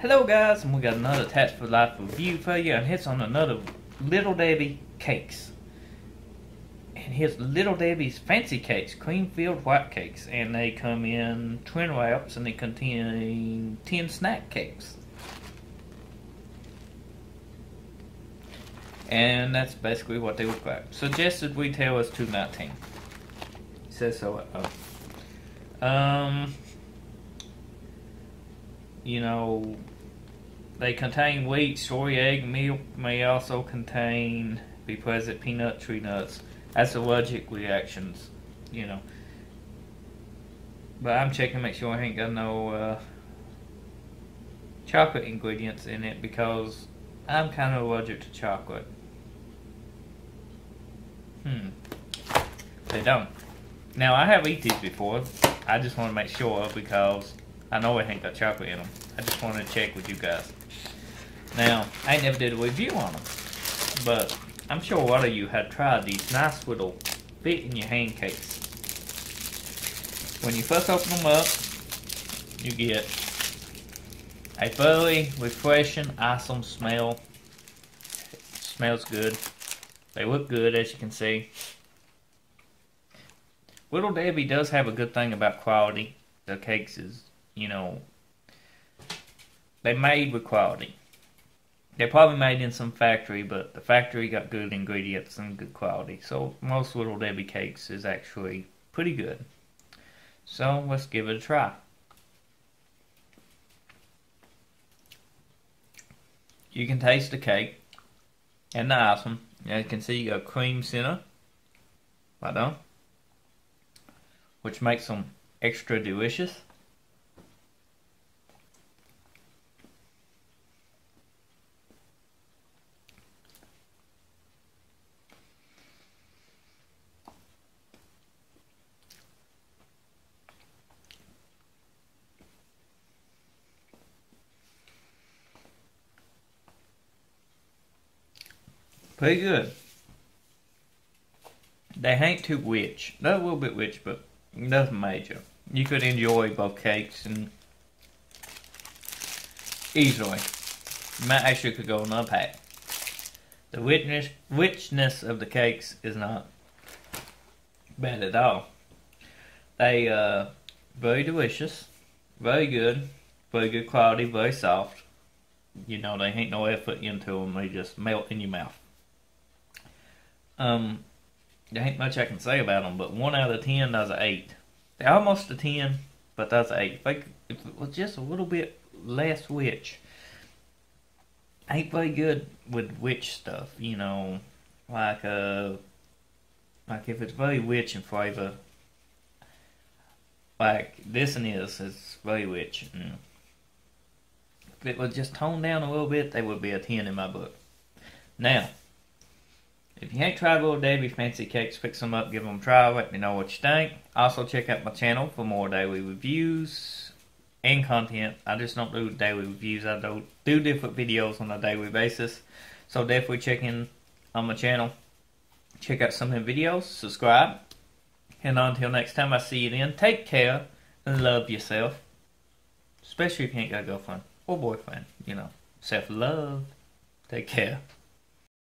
Hello guys, and we got another Tatts for Life review for you, and it's on another Little Debbie cakes. And here's Little Debbie's Fancy Cakes, cream filled white cakes, and they come in twin wraps and they contain 10 snack cakes. And that's basically what they look like. Suggested retail is 219 Says so. Um, you know, they contain wheat, soy, egg, milk, may also contain be present peanut, tree nuts. That's allergic reactions, you know. But I'm checking to make sure I ain't got no uh, chocolate ingredients in it because I'm kind of allergic to chocolate. Hmm. They don't. Now, I have eaten these before. I just want to make sure because I know it ain't got chocolate in them. I just wanted to check with you guys. Now, I never did a review on them, but I'm sure a lot of you have tried these nice little fit in your hand cakes. When you first open them up, you get a very refreshing, awesome smell. It smells good. They look good, as you can see. Little Debbie does have a good thing about quality. The cakes is you know, they made with quality. They probably made in some factory, but the factory got good ingredients and good quality. So most Little Debbie cakes is actually pretty good. So let's give it a try. You can taste the cake and the icing. As you can see, you got cream center, right on, which makes them extra delicious. Pretty good. They ain't too rich. They're a little bit rich, but nothing major. You could enjoy both cakes and easily. You might actually could go another pack. The richness, richness of the cakes is not bad at all. They uh very delicious, very good, very good quality, very soft. You know, they ain't no effort into them. They just melt in your mouth. Um, there ain't much I can say about them, but one out of ten does an eight. They're almost a ten, but that's an eight. If, they, if it was just a little bit less witch, ain't very good with witch stuff. You know, like uh, like if it's very witch in flavor, like this one is, it's very witch. Mm. If it was just toned down a little bit, they would be a ten in my book. Now. If you ain't tried Little Debbie Fancy Cakes, pick some up, give them a try, let me know what you think. Also, check out my channel for more daily reviews and content. I just don't do daily reviews, I do, do different videos on a daily basis. So, definitely check in on my channel. Check out some of the videos, subscribe. And until next time I see you then, take care and love yourself. Especially if you ain't got a girlfriend or boyfriend, you know. Self love. Take care.